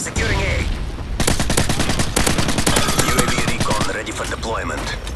Securing A. UAV recon ready for deployment.